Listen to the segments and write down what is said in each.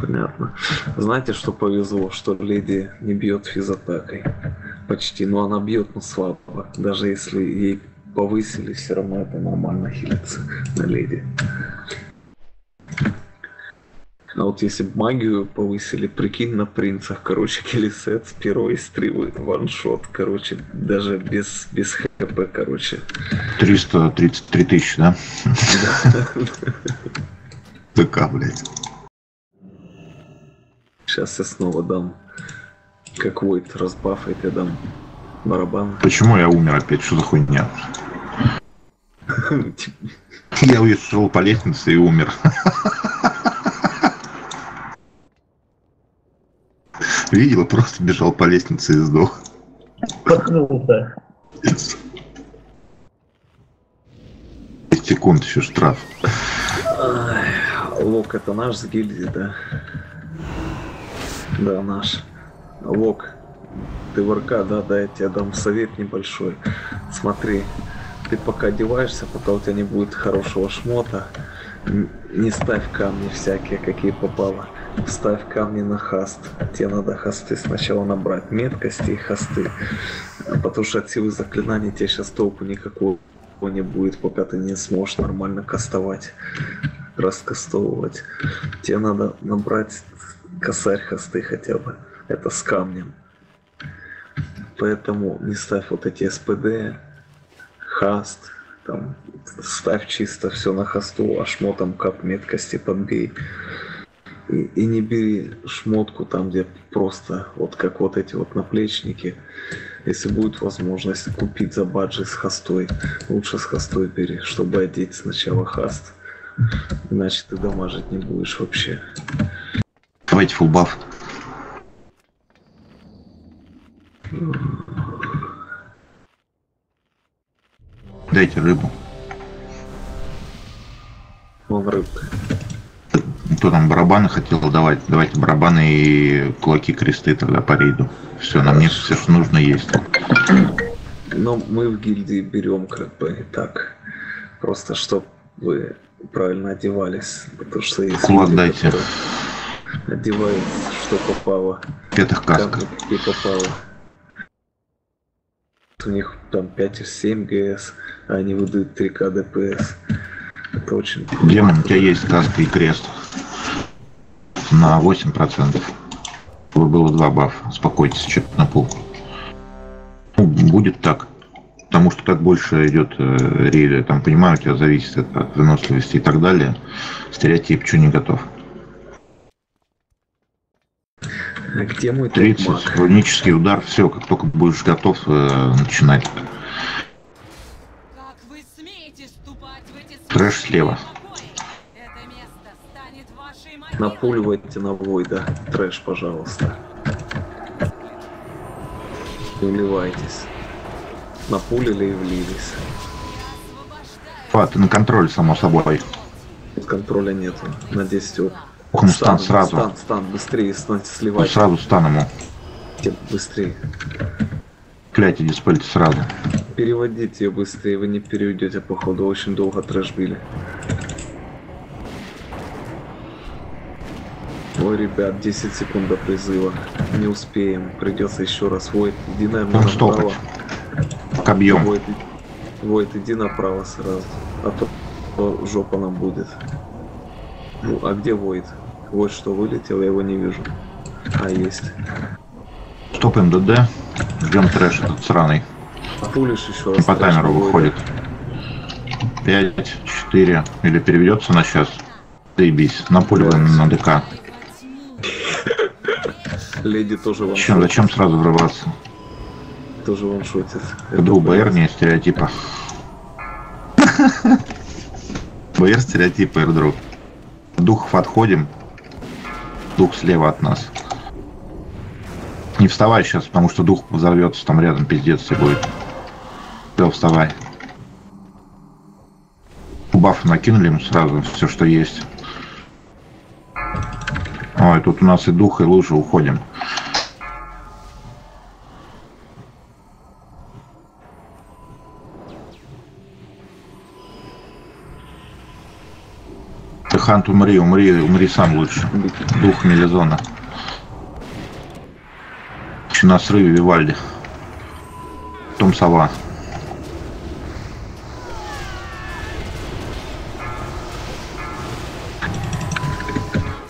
Понятно. Знаете, что повезло, что леди не бьет физатакой? Почти, но она бьет, но слабо. Даже если ей повысили, все равно это нормально хилится на леди. А вот если бы магию повысили, прикинь на принцах, короче, Келисет с первой стрелы, ваншот, короче, даже без, без хп, короче. 333 тысячи, да? ТК, блядь. Сейчас я снова дам. Как Войт разбафает, я дам барабан. Почему я умер опять? Что за хуйня? Я уехал по лестнице и умер. Видела, просто бежал по лестнице и сдох. Споткнулся. 10 секунд еще штраф. Лок, это наш с гильдии, да? Да, наш. Лок, ты в РК, да, да, я тебе дам совет небольшой. Смотри, ты пока одеваешься, пока у тебя не будет хорошего шмота, не ставь камни всякие, какие попало. Ставь камни на хаст. Тебе надо хасты сначала набрать, меткости и хасты. Потому что от силы заклинаний тебе сейчас толку никакого не будет, пока ты не сможешь нормально кастовать, раскастовывать. Тебе надо набрать косарь хосты хотя бы. Это с камнем. Поэтому не ставь вот эти СПД, хаст, там, ставь чисто все на хосту, а шмотом кап меткости подбей. И, и не бери шмотку там, где просто вот как вот эти вот наплечники. Если будет возможность купить за баджи с хостой, лучше с хостой бери, чтобы одеть сначала хаст. Иначе ты дамажить не будешь вообще. Давайте фулл баф. Дайте рыбу. Вон рыбка. Кто там барабаны хотел давать? Давайте барабаны и кулаки кресты тогда по рейду. Все, нам не все, что нужно есть. Но мы в гильдии берем как бы и так. Просто чтоб вы правильно одевались. Потому что есть Кулак дайте. которые одевают, что попало. Петых каска. Камни какие попало. У них там 5,7 ГС, а они выдают 3К ДПС. Это очень... Демон, у тебя есть каска и крест. На 8%. Было- Было два бафа. Успокойтесь, что-то на пол. Ну, будет так. Потому что как больше идет э, рейда, там, понимаю, у тебя зависит это от выносливости и так далее. Стереотип, что не готов. А где мой 30, топ-маг? хронический удар, все, как только будешь готов, э, начинать. Как вы смеете ступать в эти Трэш слева. покои? Это место станет вашей могилой. Напуливайте на Войда. Трэш, пожалуйста. И вливайтесь. Напулили и влились. А, ты на контроль, само собой. Тут контроля нету. На 10 оп. Ух, ну стан сразу. Стан, стан, быстрее, стан, Ну, сливайте. сразу стан ему. Быстрее. Кляйте, диспельте сразу. Переводите ее быстрее, вы не переведете, походу, очень долго трэш били. Ой, ребят, 10 секунд до призыва. Не успеем, придется еще раз. Войт, иди, наверное, Ну, стопать. Пока бьем. Войт, Войт, иди направо сразу, а то, то жопа нам будет. Ну, а где Войт? Вот что вылетел, я его не вижу. А, есть. Стопаем ДД. Ждем трэш этот сраный. Пулишь еще раз. по таймеру выходит. 5, 4. Или переведется на сейчас. Заебись. Напуливаем на ДК. Леди тоже вам Чем, зачем сразу врываться? тоже ваншотит. Друг БР не стереотипа. БР стереотипа, airdrop. Духов отходим. Дух слева от нас. Не вставай сейчас, потому что дух взорвется там рядом, пиздец тебе будет. Все, вставай. Баф накинули ему сразу, все, что есть. Ой, тут у нас и дух, и лужа, уходим. Хант, умри, умри, умри сам лучше. Дух Мелизона. На срыве Вивальди. Том Сова.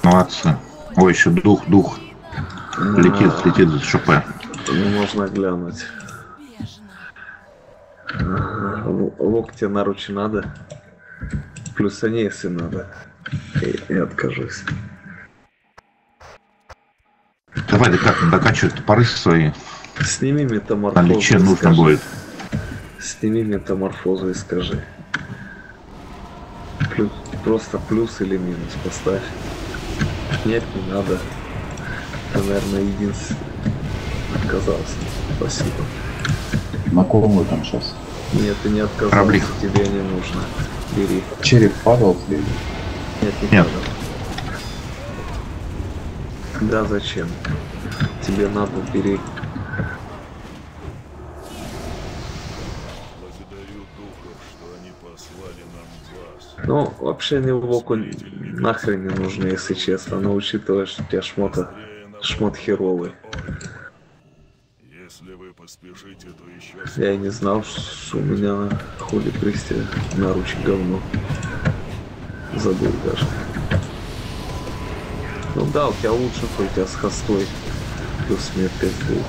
Молодцы. Ой, еще дух, дух. Летит, летит за ШП. Можно глянуть. Локти наручи надо. Плюс они, если надо. И, и откажусь. Давай докат, докачивай топоры свои. Сними метаморфозу. лече и нужно скажи. будет. Сними метаморфозу и скажи. Плюс, просто плюс или минус поставь. Нет, не надо. Ты, наверное, единственный отказался. Спасибо. На ком вы там сейчас? Нет, ты не отказался, Корабли. тебе не нужно. Бери. Череп падал слева. Нет, не Нет. надо. Да, зачем? Тебе надо, бери. Благодарю духов, что они послали нам вас. Ну, вообще они в Воку нахрен не нужны, если честно. Но учитывая, что у тебя шмота, шмот херовый. Если вы поспешите, то еще Я и не знал, что у меня на ходе присти наручи говно. Забыл даже. Ну да, у тебя лучше, хоть у тебя с хостой. Плюс меткость будет.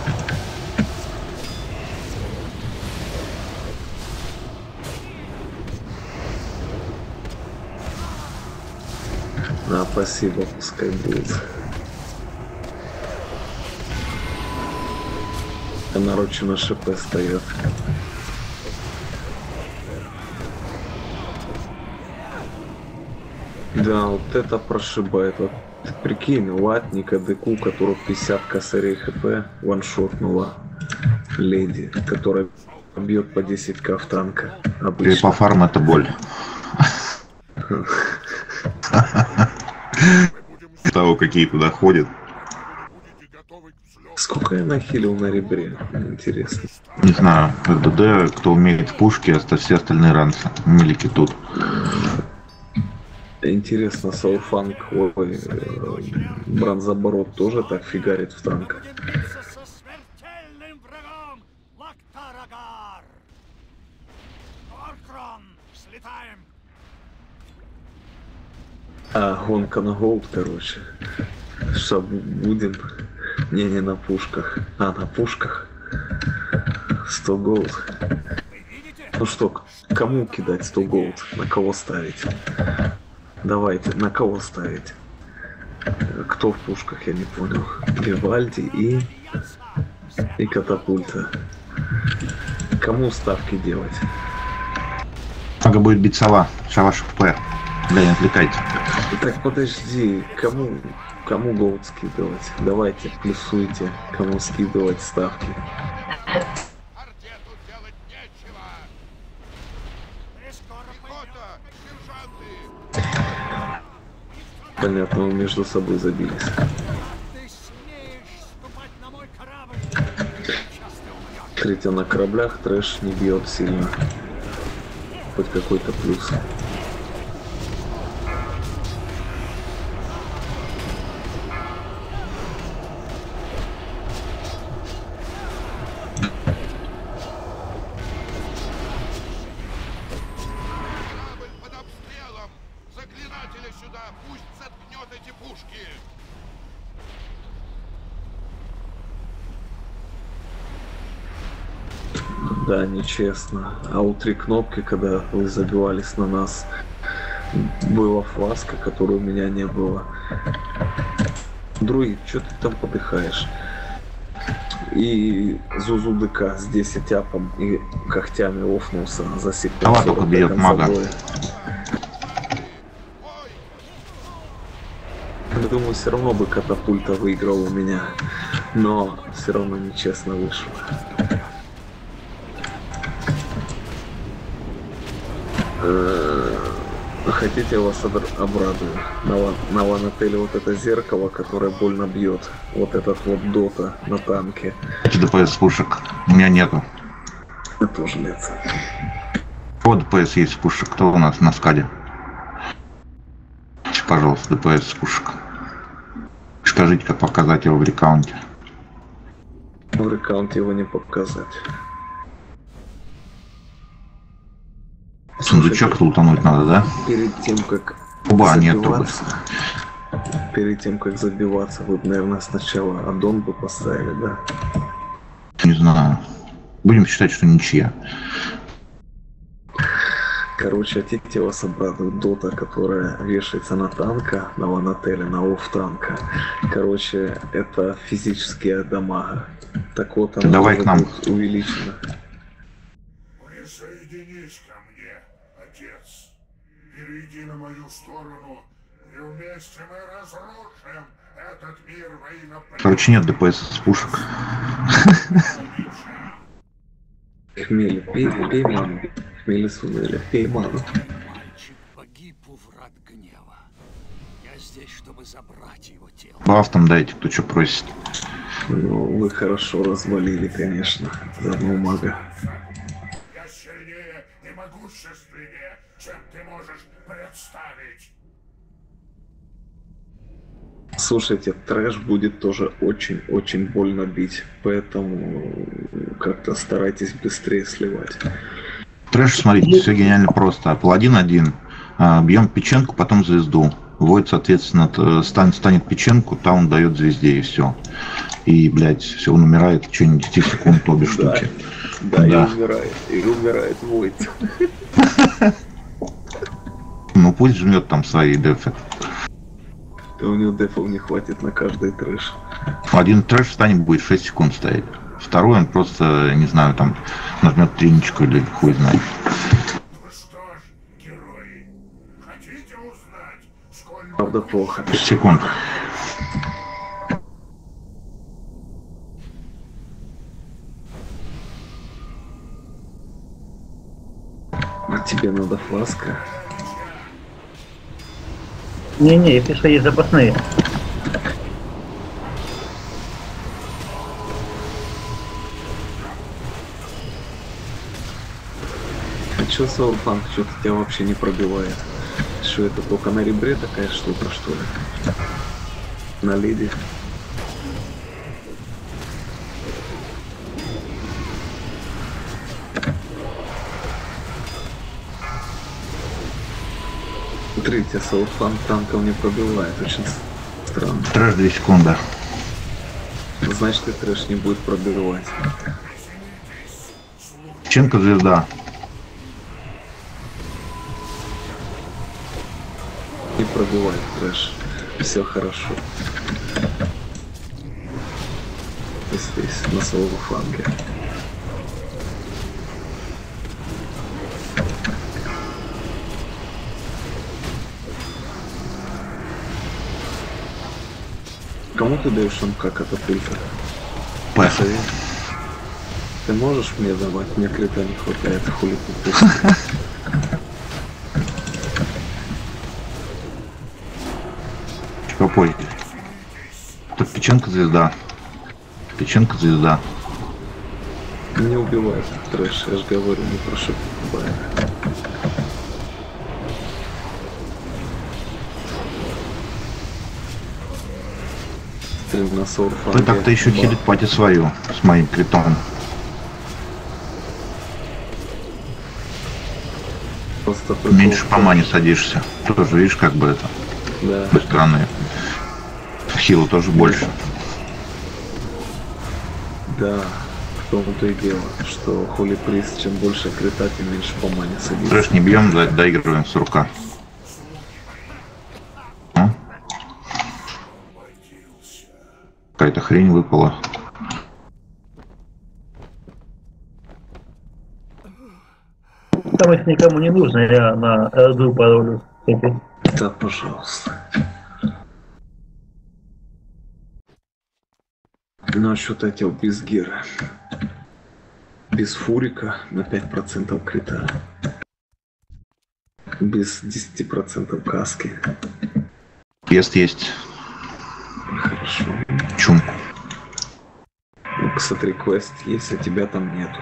А, спасибо, пускай будет. Наручи на ШП стоят. Да, вот это прошибает. Вот ты прикинь, латника ДК, которого 50 косарей хп, ваншотнула леди, которая бьет по 10к в танка. И Обычно. по фарм это боль. Того, какие туда ходят. Сколько я нахилил на ребре? Интересно. Не знаю, ДД, кто умеет в пушке, а все остальные ранцы. Милики тут. Интересно, Сауфанг, ой, э, бронзоборот тоже так фигарит в танк. Биться со смертельным врагом Лактарагар! Оркрон, слетаем! А, гонка на голд, короче. Что, бу- будем? Не, не на пушках. А, на пушках. 100 голд. Ну что, кому кидать 100 голд? На кого ставить? Давайте, на кого ставить? Кто в пушках, я не понял. Вивальди и... И катапульта. Кому ставки делать? Мага будет бить сова. Сова ШП. Да, не отвлекайте. Так подожди, кому, кому голд скидывать? Давайте, плюсуйте, кому скидывать ставки. Понятно, вы между собой забились. Третья на кораблях трэш не бьет сильно. Хоть какой-то плюс. Нечестно. А у три кнопки, когда вы забивались на нас, была фласка, которой у меня не было. Друид, что ты там подыхаешь? И Зузу ДК с 10 апом и когтями офнулся за секунду. Давай только бьет мага. Я думаю, все равно бы катапульта выиграл у меня. Но все равно нечестно вышло. Хотите, я вас обр- обрадую. На, ван- на ванотеле вот это зеркало, которое больно бьет. Вот этот вот дота на танке. ДПС пушек. У меня нету. Это тоже нет. Вот ДПС есть пушек. Кто у нас на скаде? пожалуйста, ДПС пушек. Скажите, как показать его в рекаунте. В рекаунте его не показать. Сундучок лутануть надо, да? перед тем, как Оба, нет трубы. перед тем, как забиваться, вы бы, наверное, сначала аддон бы поставили, да? Не знаю. Будем считать, что ничья. Короче, хотите вас обрадует дота, которая вешается на танка, на ванотеле, на оф танка. Короче, это физические дамага. Так вот, она Давай к нам. увеличена. Перейди на мою сторону, и вместе мы разрушим этот мир во имя Короче, нет ДПС с пушек. Хмель, пей, пей ману. Хмель Сунеля, пей ману. Мальчик погиб у врат гнева. Я здесь, чтобы забрать его тело. Баф там дайте, кто что просит. Ну, вы хорошо развалили, конечно, за одного мага. Ты можешь представить. Слушайте, трэш будет тоже очень-очень больно бить, поэтому как-то старайтесь быстрее сливать. Трэш, смотрите, все гениально просто. Паладин один. а, Бьем печенку, потом звезду. Войд, соответственно, т- стан- станет печенку, там он дает звезде и все. И, блядь, все, он умирает в течение 10 секунд обе штуки. Да, Да. и умирает, и умирает Войт. Ну пусть жмет там свои дефы. И у него дефов не хватит на каждый трэш. Один трэш встанет, будет 6 секунд стоять. Второй он просто, не знаю, там нажмет триничку или хуй знает. Правда, плохо. 6 секунд. А тебе надо фласка. Не-не, если что, есть запасные. А чё Саурфанк что-то тебя вообще не пробивает? Что это только на ребре такая штука, что ли? На леди? Смотрите, Саурфанк танков не пробивает, очень странно. Трэш 2 секунды. Значит, и трэш не будет пробивать. Печенка звезда. Не пробивает трэш. Все хорошо. Здесь, на своего фланге. Кому ты даешь МК катапульта? П. Совет? Ты можешь мне давать? Мне крита не хватает, хули ты позже? Тут печенка звезда. Печенка звезда. Не убивай трэш, я же говорю, не прошу убивай. На Саурфанге. Ты так-то еще хилит пати свою с моим критом. Просто прикол Меньше по мане садишься. Тоже видишь, как бы это. Да, стороны. Хилу тоже больше. да. В том-то и дело, что хули приз, чем больше крита, тем меньше по мане садится. Трэш не бьем, до- доигрываем с рука. А? Какая-то хрень выпала. Там, если никому не нужно, я на РДУ паролю. Да, пожалуйста. Ну, а что ты хотел без гера? Без фурика на 5% крита. Без 10% каски. Ест есть. Хорошо. Чум. Ну, Смотри, квест есть, а тебя там нету.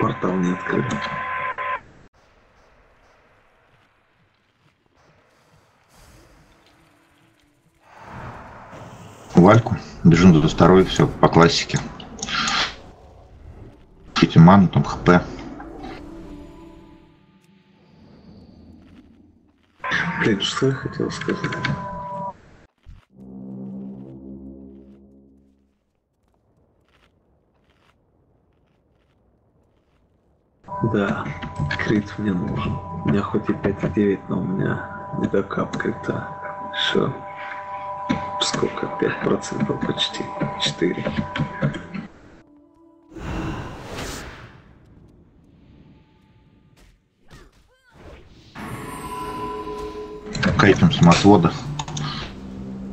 Портал не открыт. Вальку, бежим до второй, все по классике. Пить ману, там хп. Блин, что я хотел сказать? Да, крит мне нужен. У меня хоть и 5,9, но у меня не докап крита. Все. Сколько? 5% почти. 4. Кайтим самосвода.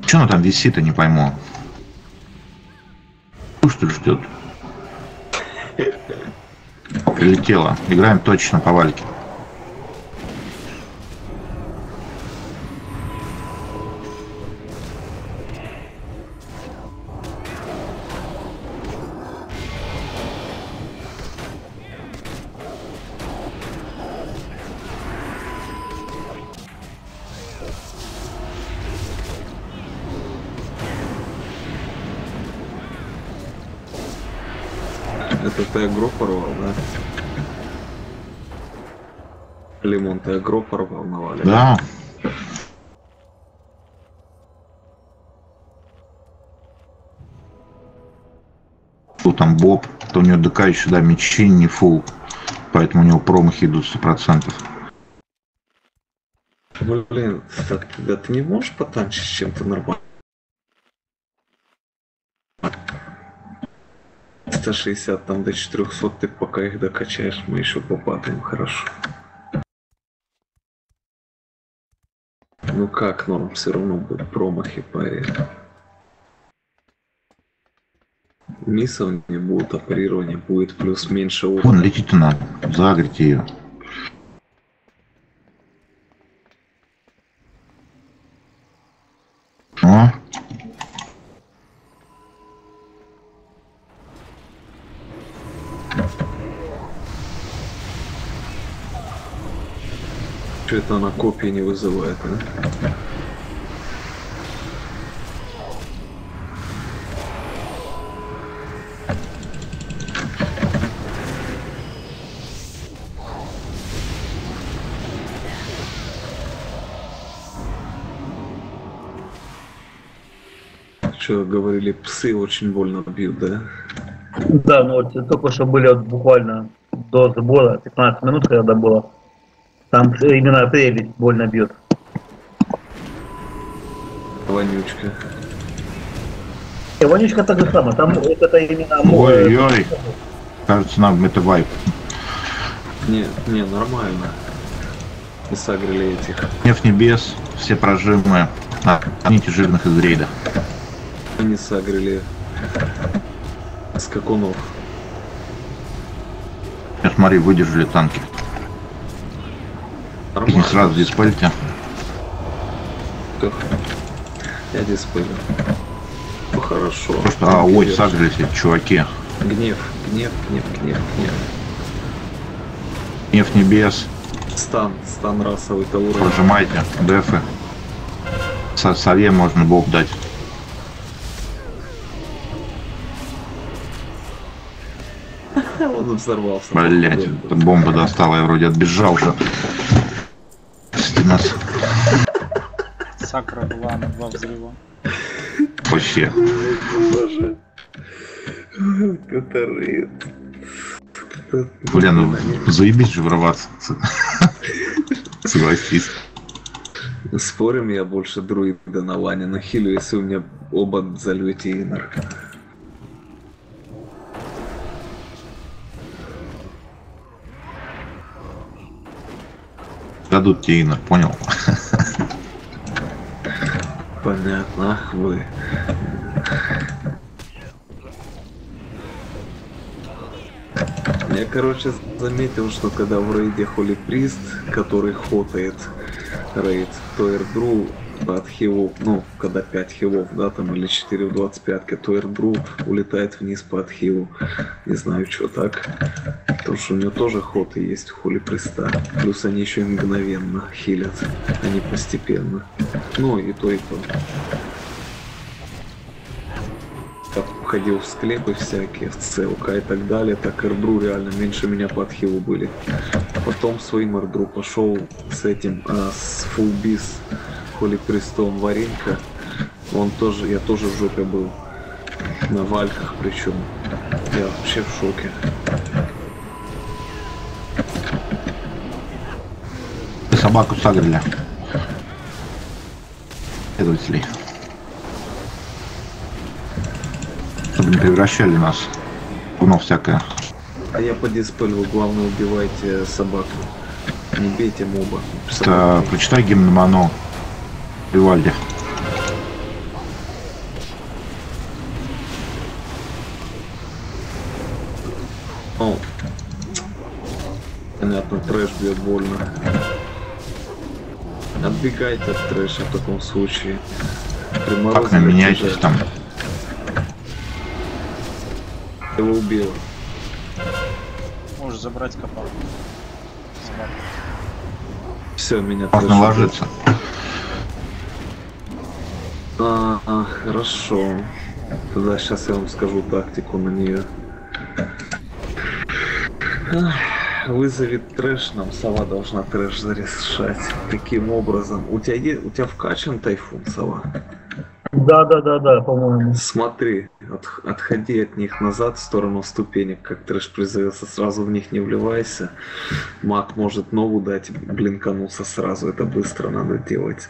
Че она там висит, я не пойму. Ну, Что ждет? Прилетела. Играем точно по вальке. Порвал на вале? Да. Тут там Боб, то у него ДК еще, да, мечи не фул. Поэтому у него промахи идут 100%. Блин, так, да ты не можешь потанчить с чем-то нормально? 160 там до 400 ты пока их докачаешь, мы еще попадаем хорошо. Ну как норм, все равно будут промахи, поверь. Миссов не будет, а парирование будет плюс меньше урона. Вон, летите на, загрите ее. О, Что это она копии не вызывает, а? Что говорили, псы очень больно бьют, да? Да, ну вот только что были вот буквально до сбора, 15 минут, когда было. Там именно прелесть больно бьет. Вонючка. И вонючка так же самое, там вот это именно... ой-ой. Кажется, нам это вайп. Не, не, нормально. И сагрили этих. Неф небес, все прожимы. А, нити жирных из рейда. Они сагрили скакунов. Я смотри, выдержали танки. И не Нормально. сразу диспельте. Как? Я диспелю. Ну хорошо. Просто, а, ой, сагрились эти чуваки. Гнев, гнев, гнев, гнев, гнев. Неф небес, Стан, стан расовый, уровень. прожимайте, дефы. Со сове можно боб дать. Он взорвался. Блять, бомба достала, я вроде отбежал уже. С- Сакра была на два взрыва. вообще. Боже. Который... Блин, ну заебись же врываться. Согласись. Спорим, я больше друида на Ване нахилю, если у меня оба зальете инер. Дадут тебе инер, понял? Понятно, вы. Я, короче, заметил, что когда в рейде Холи Прист, который хотает рейд, то эрдру от хилов, ну, когда 5 хилов, да, там, или 4 в 25, то эрдру улетает вниз по отхилу. Не знаю, что так. Потому что у него тоже хоты есть в Холи Приста. Плюс они еще и мгновенно хилят, а не постепенно. Ну, и то, и то. ходил в склепы всякие, в ЦЛК и так далее, так эрдру реально меньше меня по отхилу были. Потом своим эрдру пошел с этим, а, с фулбис Холи Крестом Варенька. Он тоже, я тоже в жопе был. На вальках причем. Я вообще в шоке. Собаку сагрили. Следователи. Чтобы не превращали нас в ну, всякое. А я по диспелю, главное убивайте собаку. Не бейте моба. Собаку. прочитай гимн Мано. Вивальди. О. Понятно, трэш бьет больно. Отбегайте от трэша в таком случае. Как на отбежать. там. Его убило. Можешь забрать копал. Все, меня Можно ложиться. А, а, хорошо. Тогда сейчас я вам скажу тактику на нее. Вызовет трэш, нам сова должна трэш зарешать. Таким образом. У тебя, у тебя вкачан тайфун, сова? Да, да, да, да, по-моему. Смотри, от- отходи от них назад в сторону ступенек, как трэш призовется, сразу в них не вливайся. Маг может нову дать, блинкануться сразу, это быстро надо делать.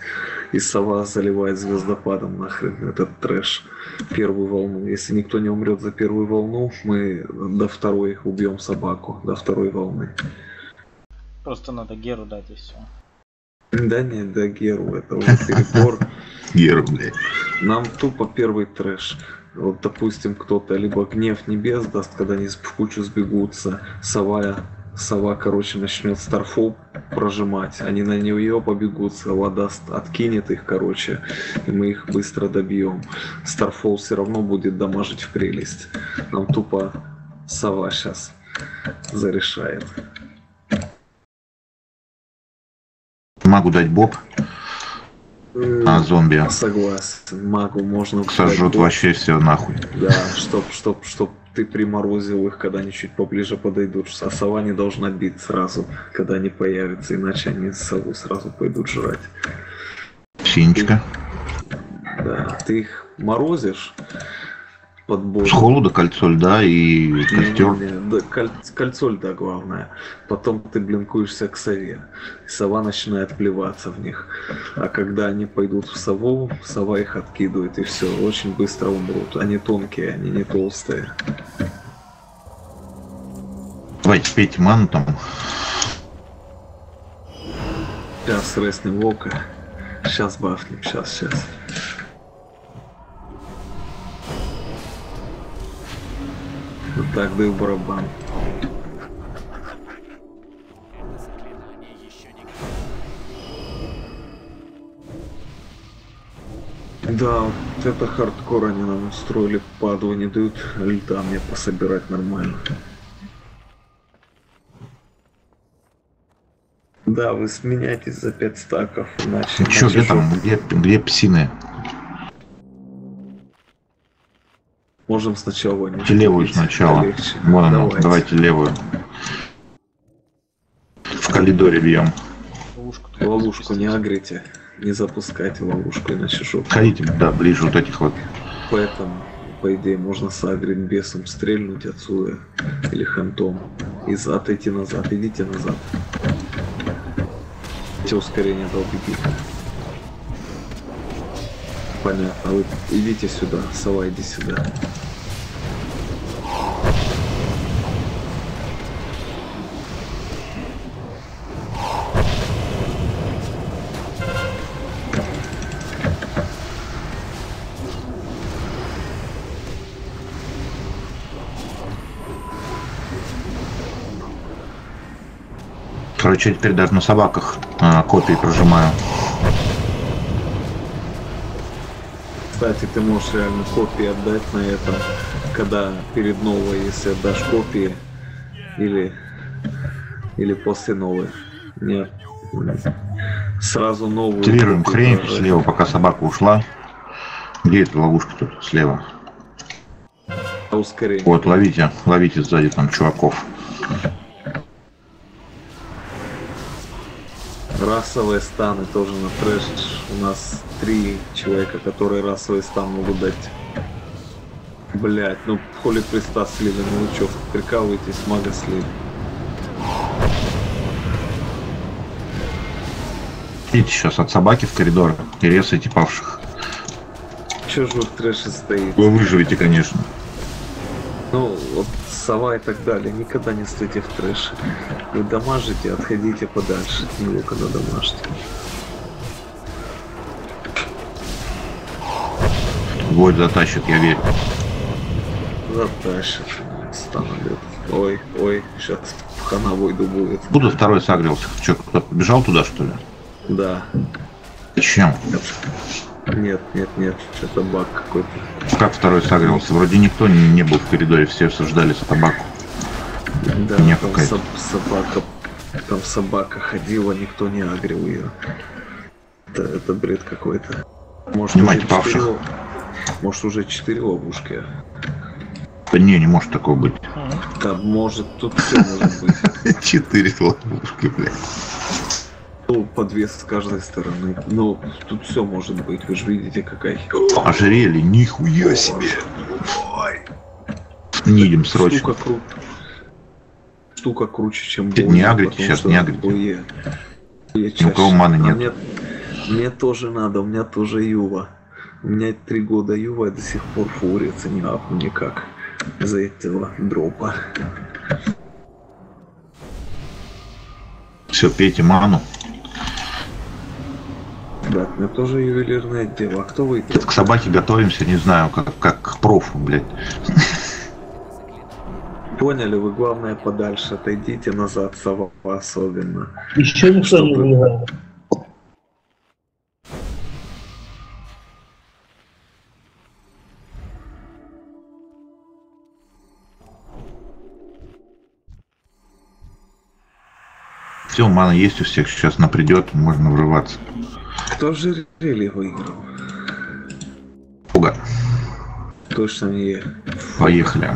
И сова заливает звездопадом нахрен этот трэш. Первую волну. Если никто не умрет за первую волну, мы до второй убьем собаку, до второй волны. Просто надо Геру дать и все. Да нет, да Геру, это уже перебор. Геру, блядь. Нам тупо первый трэш. Вот, допустим, кто-то либо гнев небес даст, когда они в кучу сбегутся, сова, сова, короче, начнет старфол прожимать, они на нее побегут, сова даст, откинет их, короче, и мы их быстро добьем. Старфол все равно будет дамажить в прелесть. Нам тупо сова сейчас зарешает. Могу дать боб, а зомби Согласен, магу можно сожжет дать вообще все нахуй. Да, чтоб, чтоб, чтоб ты приморозил их, когда они чуть поближе подойдут. А сова не должна бить сразу, когда они появятся, иначе они сову сразу пойдут жрать. Синечка. Да, ты их морозишь под С холода кольцо льда и костер. Не-не-не, да, коль- кольцо льда главное. Потом ты блинкуешься к сове. И сова начинает плеваться в них. А когда они пойдут в сову, сова их откидывает, и все, очень быстро умрут. Они тонкие, они не толстые. Давайте пейте ману там. Сейчас резнем волка. Сейчас бафнем, сейчас, сейчас. Вот так даю барабан. Да, вот это хардкор они нам устроили, паду, не дают льда мне пособирать нормально. Да, вы сменяйтесь за 5 стаков, иначе... Че, иначе где там, где, где псины? Можем сначала не левую сначала. полегче. Вон она, Давайте. давайте левую. В коридоре бьем. Ловушку. Ловушку не агрите, не запускайте ловушку, иначе жопа. Ходите, да, ближе вот этих вот. Поэтому, по идее, можно сагрить бесом, стрельнуть отсюда или хантом и отойти назад. Идите назад. Те ускорение дал беги. Понятно. Вы идите сюда, сова, иди сюда. Короче, теперь даже на собаках а, копии прожимаю. Кстати, ты можешь реально копии отдать на этом, когда перед новой, если отдашь копии, или, или после новой. Нет. Сразу новую. Копию хрень поражать. слева, пока собака ушла. Где эта ловушка тут? Слева. Ускорение. Вот, ловите, ловите сзади там чуваков. Расовые станы тоже на трэш. У нас три человека, которые расовый стан могут дать. Блять, ну холи Христа слили, ну вы чё, прикалываетесь, мага слили. Идите сейчас от собаки в коридор и резайте павших. Чё же вы в трэше стоите? Вы выживете, конечно. Ну, вот сова и так далее, никогда не стойте в трэше. Вы дамажите, отходите подальше от него, когда дамажите. Войд затащит, я верю. Затащит. Стану лет. Ой, ой, сейчас хана войду будет. Откуда второй сагрился? Че, кто побежал туда, что ли? Да. Зачем? Нет, нет, нет, это баг какой-то. Как второй сагрился? Вроде никто не, не был в коридоре, все все ждали собаку. Да, Не там соб- собака, там собака ходила, никто не агрил ее. Это, это бред какой-то. Может, Снимайте уже павших. четыре- Может уже четыре ловушки. Да не, не может такого быть. Да, может, тут все может быть. Четыре ловушки, блядь. Ну, подвес с каждой стороны. Ну, тут все может быть. Вы же видите, какая... Ожерелье, нихуя себе. Нидим срочно. Штука, кру... Штука круче, чем Не Буе, агрите сейчас, что не агрите. Ни у кого маны нет. Мне, мне тоже надо, у меня тоже Юва. У меня три года Юва, я до сих пор фурится не апну никак. Из-за этого дропа. Все, пейте ману. Меня тоже ювелирное дело. А кто вы? К собаке готовимся, не знаю, как, как к профу, блядь. Поняли, вы главное подальше отойдите назад, сова особенно. Еще никто не Чтобы- выиграл. Все, мана есть у всех, сейчас она придет, можно врываться. Кто же рели выиграл? Пуга, Точно не я. поехали.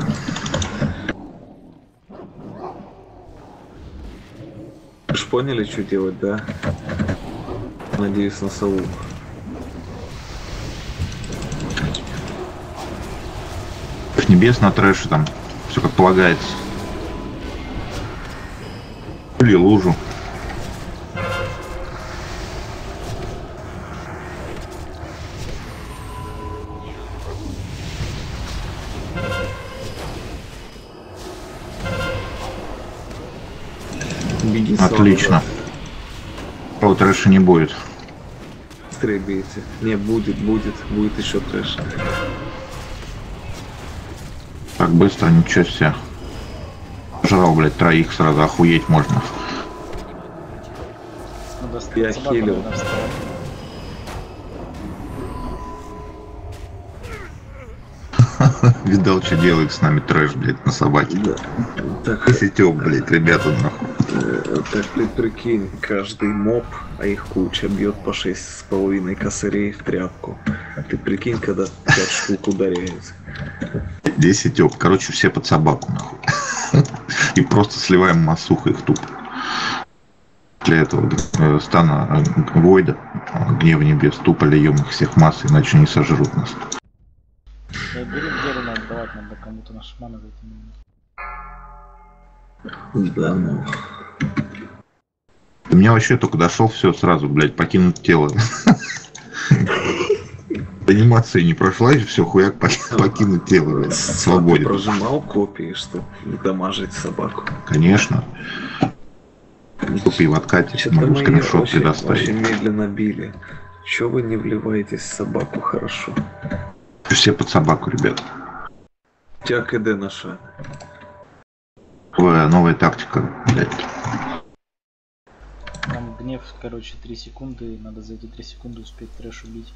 Вы ж поняли, что делать, да? Надеюсь на сову. Небес на трэше там, все как полагается. Или лужу. Отлично. О, трэша не будет. Быстрее бейте. Не, будет, будет, будет еще трэш. Так быстро, ничего себе. Жрал, блядь, троих сразу, охуеть можно. Надо Я хилил. Видал, что делает с нами трэш, блядь, на собаке. Да. Так, Сетёк, блядь, ребята, нахуй. Э, так ты прикинь, каждый моб, а их куча, бьет по шесть с половиной косарей в тряпку. Ты прикинь, когда пять штук ударяет. Здесь сетёк. Короче, все под собаку, нахуй. И просто сливаем массуху их тупо. Для этого э, стана э, Войда, э, Гнев Небес, тупо льем их всех массой, иначе не сожрут нас. Да, бери Геру отдавать, надо кому-то наш мана зайти. Да, ну. У меня вообще только дошел, все сразу, блядь, покинуть тело. Анимация не прошла, и все, хуяк пок- покинуть тело, блядь, свободен. прожимал копии, чтобы дамажить собаку. Конечно. Купи в откате, могу скриншот предоставить. очень медленно били. Че вы не вливаетесь в собаку хорошо? Все под собаку, ребят. У тебя КД наша. Новая, новая тактика, блядь. Там гнев, короче, 3 секунды, надо за эти 3 секунды успеть трэш убить.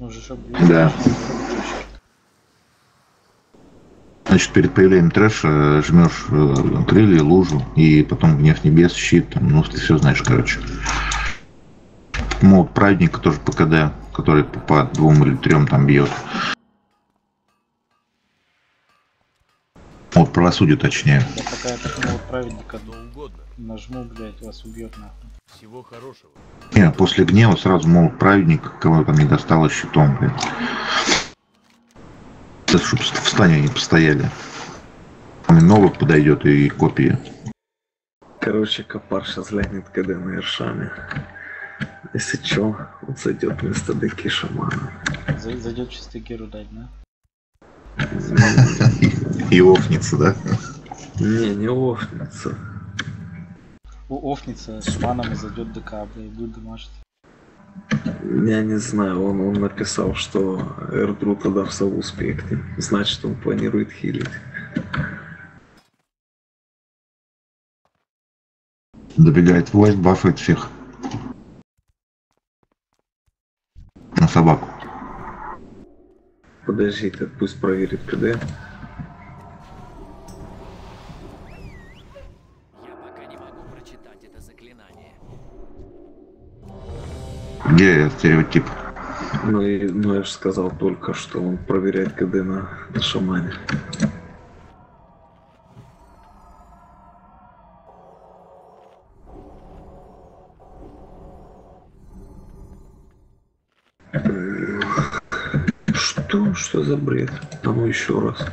Ну же, чтоб Да. Значит, перед появлением трэша жмешь э, крылья, лужу, и потом гнев небес, щит, там, ну ты все знаешь, короче. Молот праведника тоже по КД, который по, по двум или трем там бьет. Молот правосудия точнее. Я пока мол отправить ДК Что угодно. нажму, блядь, вас убьет нахуй. Всего хорошего. Не, после гнева сразу молот праведника, кого там не досталось щитом, блин. Это чтоб в стане они постояли. Новых подойдет, и копии. Короче, Копар сейчас глянет КД на Иршаме. Если чё, он зайдет вместо деки шамана. За- Зайдет чисто геру дать, да? И офнится, да? Не, не офнется. У офница с маном и зайдет ДК, блядь, будет домашить. Я не знаю, он, он написал, что Эрдру тогда в сову спекнет. Значит, он планирует хилить. Добегает власть, бафает всех. На собаку. Подождите, пусть проверит КД. Где стереотип? Ну, и, ну я же сказал только, что он проверяет КД на, на шамане. Что? Что за бред? А ну еще раз.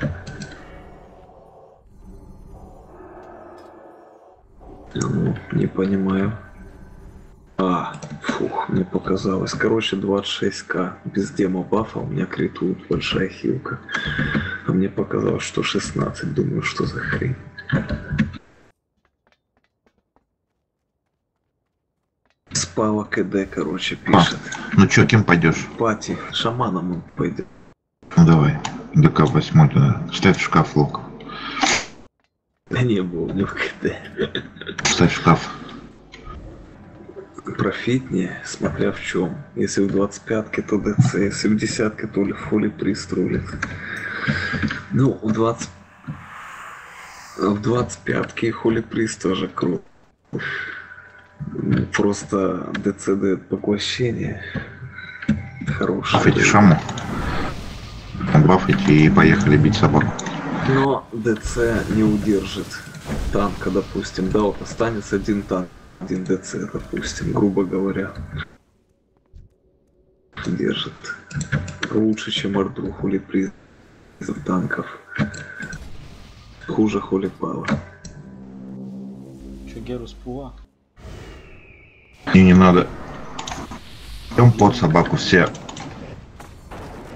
А Ну, не понимаю. А, фух, мне показалось. Короче, 26к без демо бафа, у меня критует большая хилка. А мне показалось, что 16. Думаю, что за хрень. Спала КД, короче, пишет. Ну чё, кем пойдешь? Пати, шаманом он пойдет. Ну давай. ДК восьмой туда. Ставь в шкаф лук. Да не было у него КД. Ставь в шкаф. Профитнее, смотря в чем. Если в 25-ке, то ДЦ, если в десятке, то ли фоли приструлит. Ну, в 20... В 25-ке холи приз тоже круто. Ну, Просто ДЦ дает поглощение. Хорошее. Бафайте шаму. Бафайте и поехали бить собаку. Но ДЦ не удержит танка, допустим. Да, вот останется один танк, ДЦ, допустим, грубо говоря. Держит. Лучше, чем Орду хули призов танков. Хуже хули пала. Че, геру с пула? И не надо. Идем под собаку все.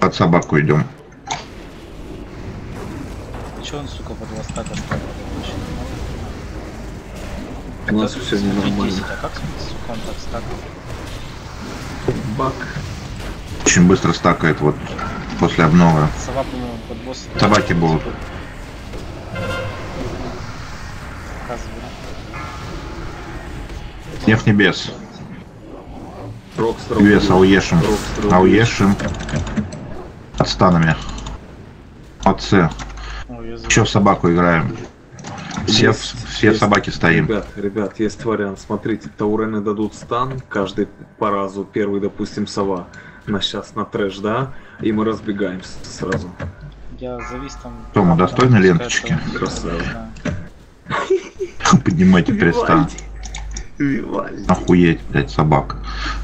Под собаку идем. Че он, сука, по два стака ставил? У нас все ненормально. 10, а как, стакал? Бак. Очень быстро стакает вот после. Сова, под босса. Собаки будут. Гнев небес. Рокстер. Вес ауешим. Ауешим. Отстанами. Отцы. Еще в собаку играем. Все, Есть, все есть. собаки стоим. Ребят, ребят, есть вариант. Смотрите, Таурены дадут стан, каждый по разу. Первый, допустим, сова. На сейчас на трэш, да? И мы разбегаемся сразу. Я завис там. Тома, там достойны ленточки? Красава. Поднимайте креста. Вивальди. Охуеть, блядь, собак.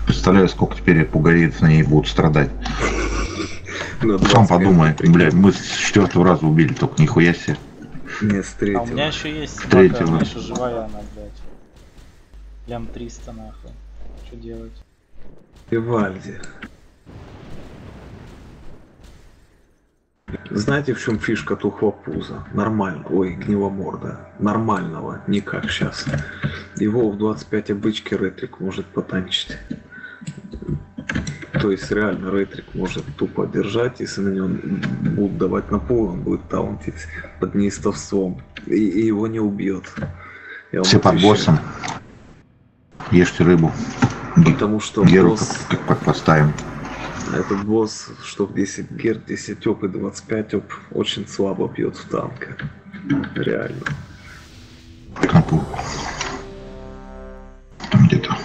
Представляю, сколько теперь пугариц на ней будут страдать. Сам 25 подумай, блядь, мы с четвертого раза убили, только нихуя себе. Не, с А у меня третьего. еще есть собака, Третьего. она еще живая, она, блядь. Лям 300 нахуй. Что делать? Вивальди. Знаете, в чем фишка тухлопуза? Нормально. Ой, гниломорда. Нормального. Не как сейчас. Его в 25 обычки ретрик может потанчить. То есть реально ретрик может тупо держать, если на нем будут давать напор, он будет таунтить под неистовством. И, и его не убьет. Все под боссом. Ешьте рыбу. Потому что Геру босс... как, как поставим. Этот босс, что в 10 гер, 10 оп и 25 оп, очень слабо бьет в танка. Реально. Кнопу. Там где-то.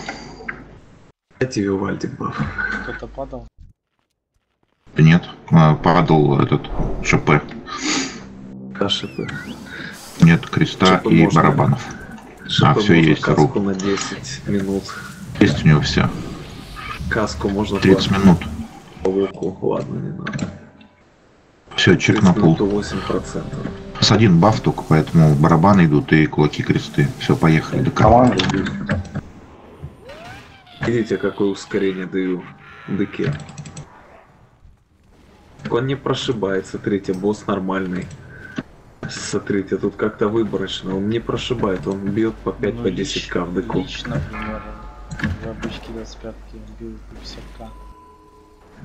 Дайте Вивальди баф. Кто-то падал? Да Нет, а, падал этот ШП. КШП. Нет креста Что-то и можно. барабанов. Что-то всё можно есть, каску рук. на 10 минут. Есть у него все. Каску можно 30 класть минут. по луку. Ладно, не надо. Все, чек 30 на пол. 8%. С один баф только, поэтому барабаны идут и кулаки кресты. Все, поехали. до конца. Видите, какое ускорение даю дыке. Он не прошибает, смотрите, босс нормальный. Смотрите, тут как-то выборочно. Он не прошибает, он бьет по 5 Ну, по лич- 10 к в дыку. Лич, например, в обычке 25 бил по 50к.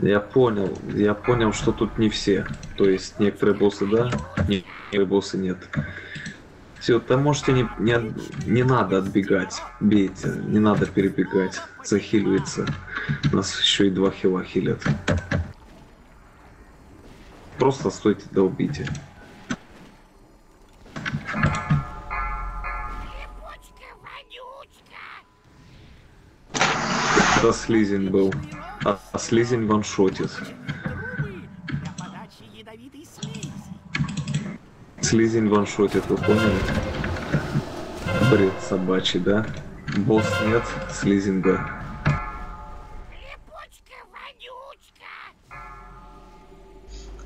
Я понял, я понял, что тут не все. То есть некоторые боссы да, не- некоторые боссы нет. Все, там можете не, не, не надо отбегать, бейте, не надо перебегать, захиливается. Нас еще и два хила хилят. Просто стойте да убейте. Это слизень был. А, а слизень ваншотит. Для подачи ядовитой слизи. Слизень ваншотит, вы поняли? Бред собачий, да? Босс нет, слизень да.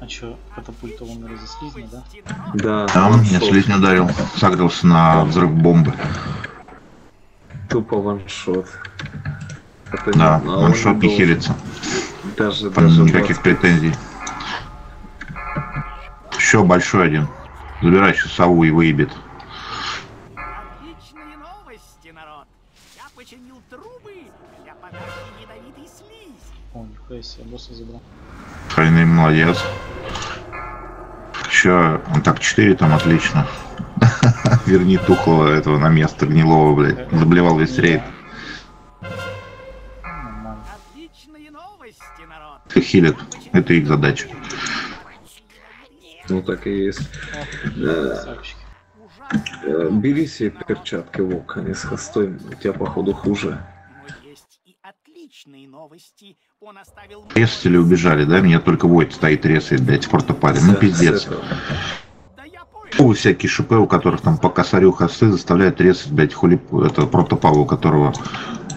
А чё, катапульта умер из-за слизня, да? Да, Там меня слизень ударил. Сагрился на взрыв бомбы. Тупо ваншот. Это Да, он ваншот не хилится. Даже, Там даже никаких 25. претензий. Еще большой один. Забирай еще сову и выебет. Отличные новости, народ. Я починил трубы для подачи ядовитой слизи. О, нихуя себе, босса забрал. Хайный молодец. Еще, он так, 4 там отлично. Верни тухлого этого на место гнилого, блядь. Заблевал весь рейд. Отличные новости, народ. Их хилят. Это их задача. Ну так и есть. Э, Бери себе перчатки, Вок, они с хостой, у тебя походу хуже. Но есть и отличные новости. Он оставил... Резать или убежали, да? Меня только Войт стоит резает, блядь, в портопаде. Ну пиздец. Ну, всякие ШП, у которых там по косарю хосты заставляют резать, блядь, хули... Это протопава, у которого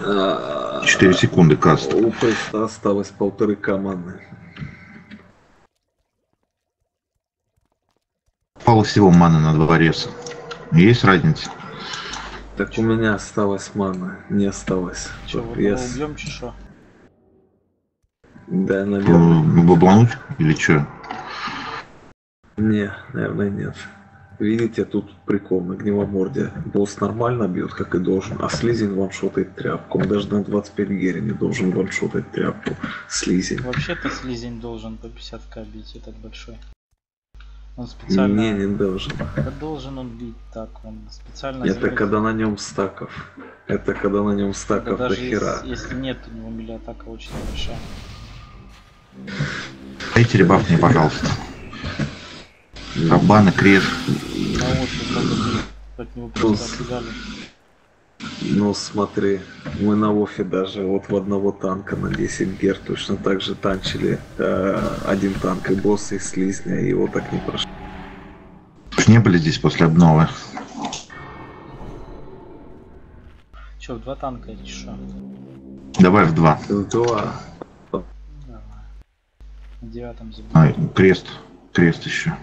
А, 4 секунды каст. У осталось полторы команды. Пало всего маны на два реза. Есть разница? Так у меня осталась мана, не осталось. Чё, вот Я убьем, чешо? Да, наверное. Ну, Баблануть или что? Не, наверное, нет. Видите, тут прикол на гниломорде. Босс нормально бьет, как и должен, а слизень ваншотает тряпку. Он даже на 25 гере не должен ваншотать тряпку. Слизень. Вообще-то слизень должен по 50к бить, этот большой. Он специально... Не, не должен. Должен он бить так, он специально... Это сделает- когда на нем стаков. Это когда на нем стаков до хера. если, если нет, у него мили атака очень большая. Дайте ребаф мне, пожалуйста. Рабаны, крест. На очень много бить, от него просто отбегали. Ну смотри, мы на Офе даже вот в одного танка на 10 гер точно так же танчили э, один танк и босса и слизня, и его так не прошли. Уж не были здесь после обновы. Че, в два танка или что? Давай в два. Два. Давай. На девятом забыл. А, крест. Крест еще.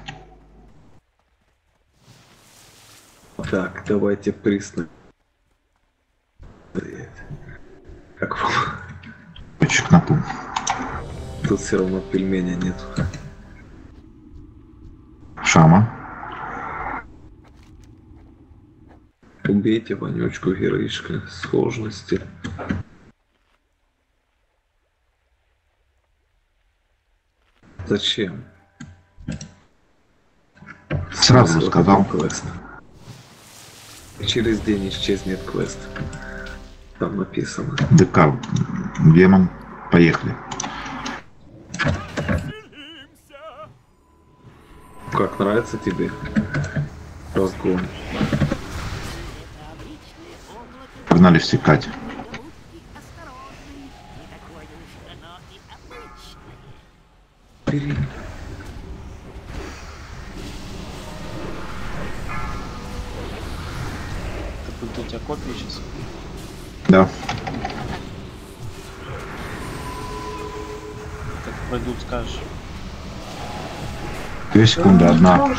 Так, давайте присно. Как вам? Почек на пол. Тут все равно пельменя нету. Шама. Убейте вонючку героичка. Сложности. Зачем? Сразу сказал. квеста? Через день исчезнет квест. Там написано. ДК. Демон. Поехали. Как нравится тебе? Разгон. Погнали всекать. Сейчас. Да. Как пройдут, скажешь. Две секунды, одна.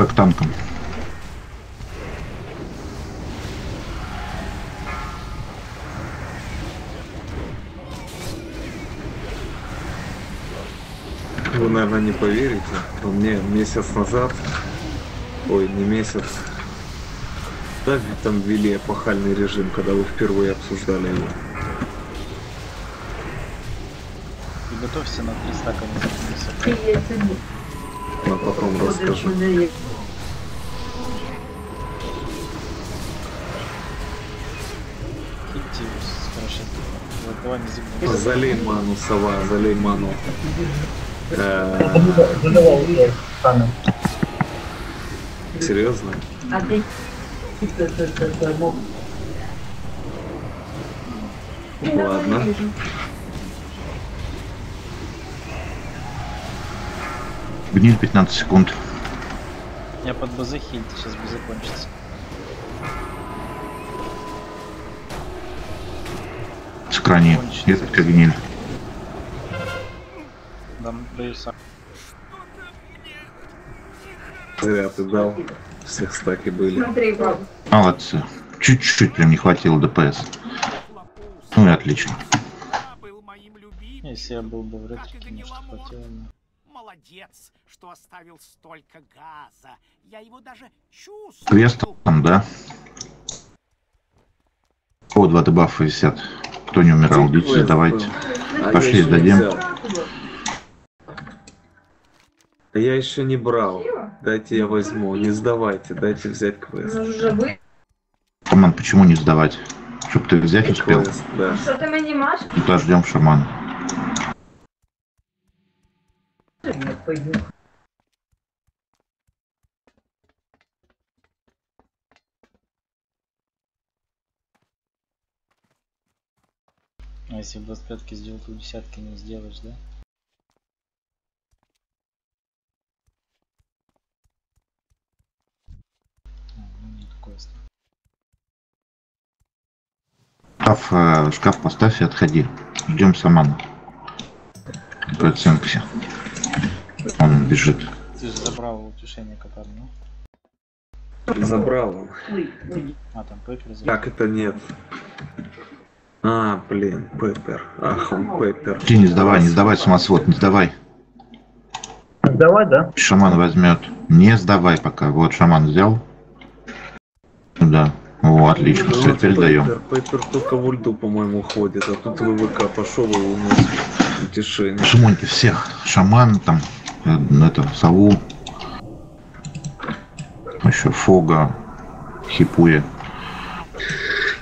ТП к танкам. Вы, наверное, не поверите, но мне месяц назад, ой, не месяц, да, там ввели эпохальный режим, когда вы впервые обсуждали его. И готовься на 3 стака не запнуться. Но потом расскажу. Не загнуться. Залей ману, сова, залей ману. Э, Задавал уже сами. Серьезно? Ладно. Гниль 15 секунд. Я под базы хильт, сейчас бы закончится. Сохрани. Ветка гниль. Зря ты дал. Всех стаки были. Молодцы. Чуть-чуть прям не хватило ДПС. Ну и отлично. Если я был бы в Как и ретрике, может Данила хватило. Молодец, что оставил столько газа. Я его даже чувствую. Квест там, да? О, два дебафа висят. Кто не умирал, идите, давайте. А Пошли, сдадим. А Я еще не брал. Дайте я возьму. Не сдавайте, дайте взять квест. Шаман, почему не сдавать? Чтоб ты взять успел. Квест, да. Що ти мені маш? Туда ждем шамана. А если в 25 сделал, то в десятке не сделаешь, да? А, ну. Шкаф, э, шкаф поставь и отходи. Ждем шамана. Процентся. Он бежит. Ты же забрал утешение капар, ну? Забрал он. А, там Пеппер забрал. Как это нет? А, блин, Пеппер. Ах, он Пеппер. Ты не сдавай, не сдавай, самосвод, не сдавай. Давай, да? Шаман возьмет. Не сдавай пока. Вот шаман взял. Да. О, отлично. Ну, Все, теперь даем. Пеппер, Пеппер только в ульду, по-моему, ходит, а тут ВВК пошел и унес утешение. Шимоньте всех. Шаман там, э, это, сову. Еще фога. Хипуя.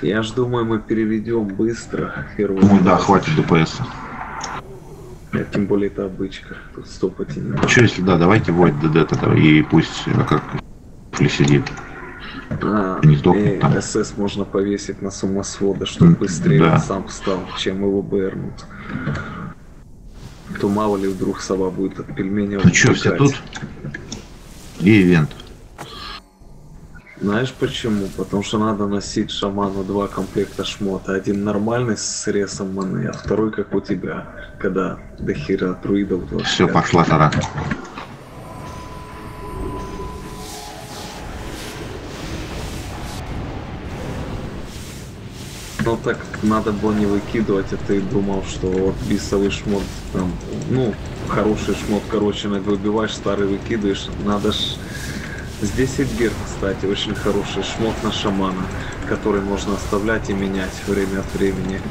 Я ж думаю, мы переведем быстро. Первый Ну да, хватит ДПС. А Тем более это обычка. Тут стопать и не надо. Че, если да, давайте войд ДД тогда. И пусть э, как Фли сидит. А, Не сдохнет и там. СС можно повесить на самосвода, чтобы быстрее да. он сам встал, чем его БРнут. То мало ли вдруг сова будет от пельменя Ну че, все тут? Где ивент? Знаешь почему? Потому что надо носить шаману два комплекта шмота. Один нормальный с ресом маны, а второй как у тебя, когда до хера друидов 25. Все, пошла жара. Ну так надо было не выкидывать, а ты думал, что вот бисовый шмот там, ну, хороший шмот, короче, выбиваешь, старый выкидываешь. Надо ж... Здесь Эдгер, кстати, очень хороший шмот на шамана, который можно оставлять и менять время от времени.